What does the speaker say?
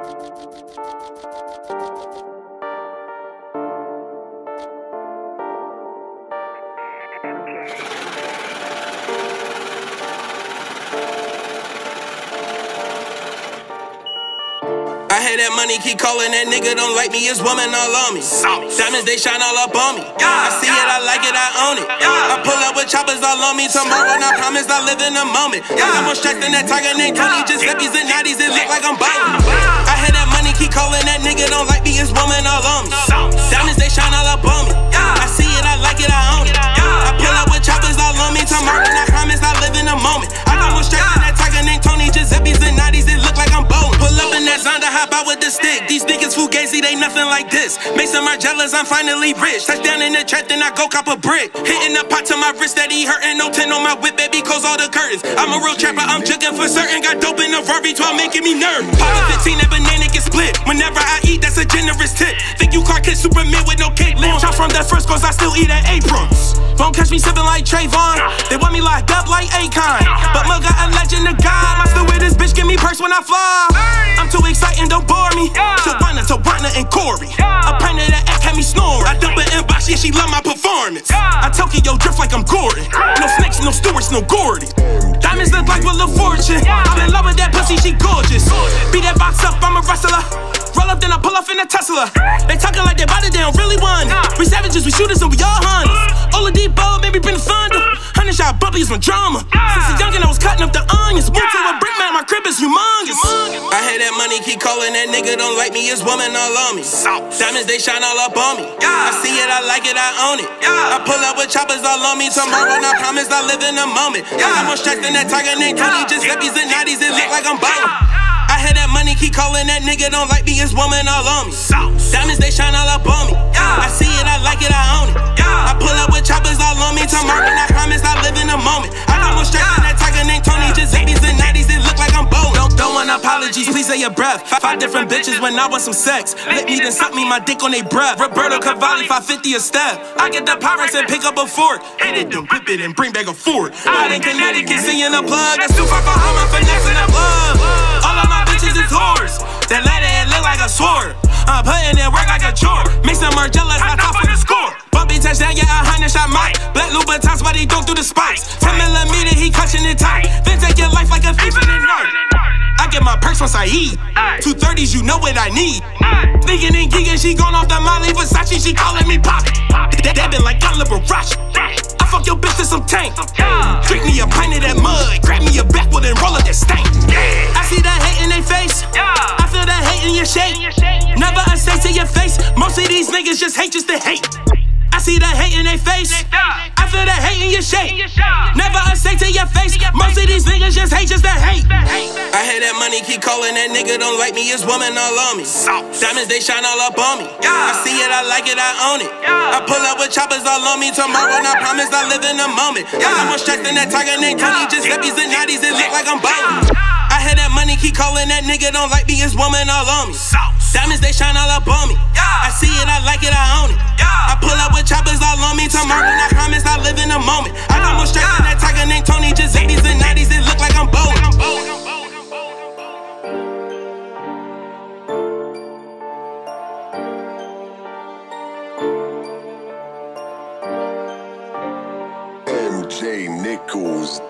I hate that money keep calling that nigga don't like me, his woman all on me. Diamonds they shine all up on me. I see it, I like it, I own it. I pull up with choppers all on me tomorrow, and I promise I live in the moment. I'm more stressed than that tiger named Tony, just Giuseppe's and 90s, it look like I'm ballin'. Keep calling that nigga don't like me, his woman all on me. Diamonds they shine all up on me. I see it, I like it, I own it. I pull up with choppers all on me tomorrow, I promise I live in the moment. I more stressed than that tiger named Tony, Giuseppe's and 90s, it look like I'm bowling. Pull up in that Zonda, hop out with the stick. These niggas fugazi, they nothing like this. Maison Margielas, I'm finally rich. Touchdown in the trap, then I go cop a brick. Hitting the pot to my wrist that he hurting. No 10 on my whip, baby, close all the curtains. I'm a real trapper, I'm jugging for certain. Got dope in the Rari 12, making me nerve. Pop a 15, cause I still eat at aprons. Don't catch me sipping like Trayvon. They want me locked up like Akon. But Mug got a legend of God. My still with this bitch, give me purse when I fly. I'm too exciting, don't bore me. Tawana, Tawana, and Corey. A pint that X had me snoring. I dump it in box, yeah, she love my performance. I Tokyo drift like I'm Gordon. No snakes, no stewards, no Gordy. Diamonds look like Wheel of Fortune. I'm in love with that pussy, she gorgeous. Beat that box up, I'm a wrestler. Roll up, then I pull off in a Tesla. They talking like they it, they don't really want it. We shooters, and we all hunters. Oladipo, baby, bring the thunder. Hundred shot bubbly is my drama. Since a youngin', I was cutting up the onions. Moved to a brick man, my crib is humongous. I hate that money keep calling that nigga don't like me, his woman all on me. Diamonds, they shine all up on me. I see it, I like it, I own it. I pull up with choppers all on me tomorrow, and I promise I live in the moment. I'm more stressed than that tiger named Tony, just Giuseppe's and 90s, it look like I'm ballin'. I hear that money keep calling that nigga don't like me, his woman all on me. Diamonds they shine all up on me. I see it, I like it, I own it. I pull up with choppers all on me tomorrow, and I promise I live in the moment. I got more stress than that tiger named Tony, just 80s and 90s, it look like I'm bowling. Don't, don't want apologies, please say your breath. Five, different bitches when I want some sex. Lick me then suck me, my dick on they breath. Roberto Cavalli, 550 a step. I get the pirates and pick up a fork. Hit it, then whip it and bring back a fork. Out in Connecticut, seeing a plug. That's too far for how I'm finessing the plug. Putting in work like a chore. Mix some Margielas, I top for the score. Bumpy touchdown, yeah, a hundred shot Mike. Black Louboutins, but he don't do the spikes. 10 millimeter, he clutching it tight. Then take your life like a thief in the night. I get my perks once I eat. Two thirties, you know what I need. Thinking and geeking, she gone off the Molly Versace, she calling me Poppy. Been like Liberace. I fuck your bitch to some tank. Drink me a pint of that mud, niggas just hate just to hate. I see that hate in their face. I feel that hate in your shape. Never a say to your face. Most of these niggas just hate just to hate. I hear that money keep calling that nigga don't like me, his woman all on me. Diamonds they shine all up on me. I see it, I like it, I own it. I pull up with choppers all on me tomorrow, and I promise I live in the moment. I'm more stress than that tiger named Tony, Just Giuseppe's and 90s, it look like I'm ballin'. I hear that money keep calling that nigga don't like me, his woman all on me. Diamonds they shine all up on me. I see it, I like it, I own it. I pull up with choppers all on me tomorrow, and I promise I live in the moment. I got more stress than that tiger named Tony, Giuseppe's and 90s, it look like I'm bowling. MJ Nichols.